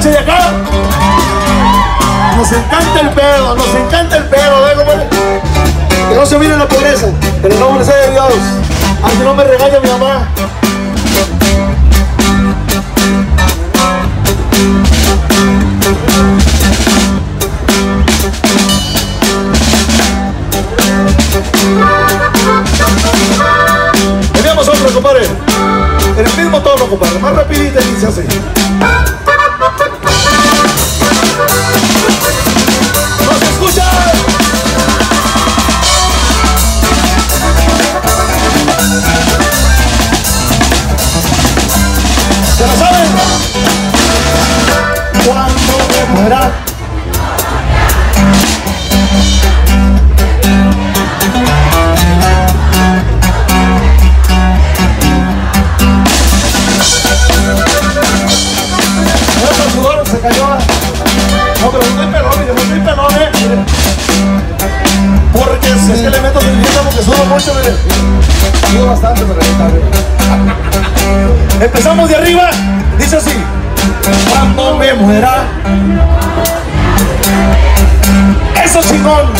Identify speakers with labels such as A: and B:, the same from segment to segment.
A: Nos encanta el pedo, nos encanta el pedo, ¿eh? Que no se mire la pobreza, en el nombre sea de Dios. Así no me regaña mi mamá. Veamos otro, compadre. En el mismo tono, compadre. Más rapidito y se hace. Mucho, mire. Sudo bastante, está bien. Empezamos de arriba, dice así. Cuando me muera. Eso chingón.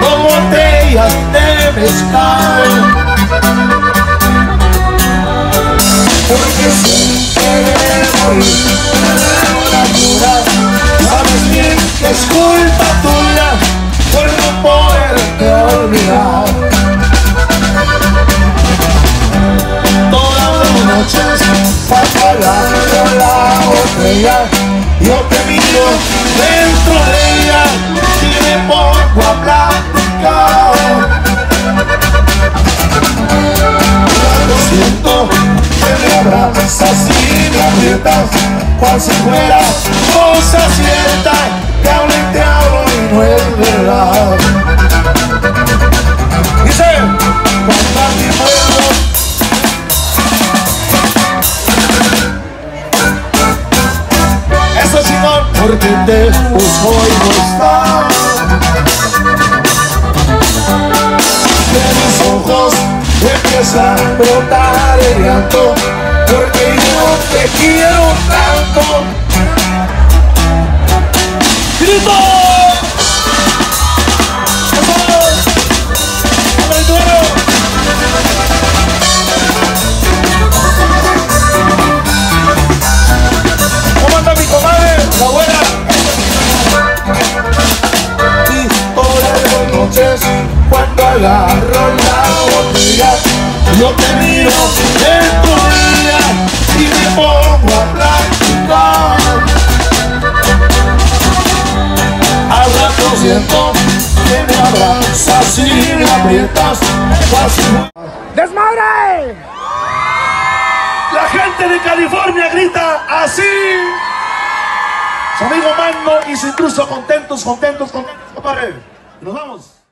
A: Dos botellas de mezcal. Porque siempre morir la cura Sabes bien que es culpa tuya dentro de ella pongo a platicar. Que me abrazas y me aprietas fuera cosa cierta porque te busco y no está de mis ojos empieza a brotar el llanto porque yo te quiero tanto. Noches cuando agarro la botella yo te miro dentro de ella y me pongo a platicar al rato siento que me abrazas y me aprietas
B: ¡Desmadre!
A: la gente de California grita así su amigo Mando y su intruso contentos, contentos, contentos, compadre. Nos vamos.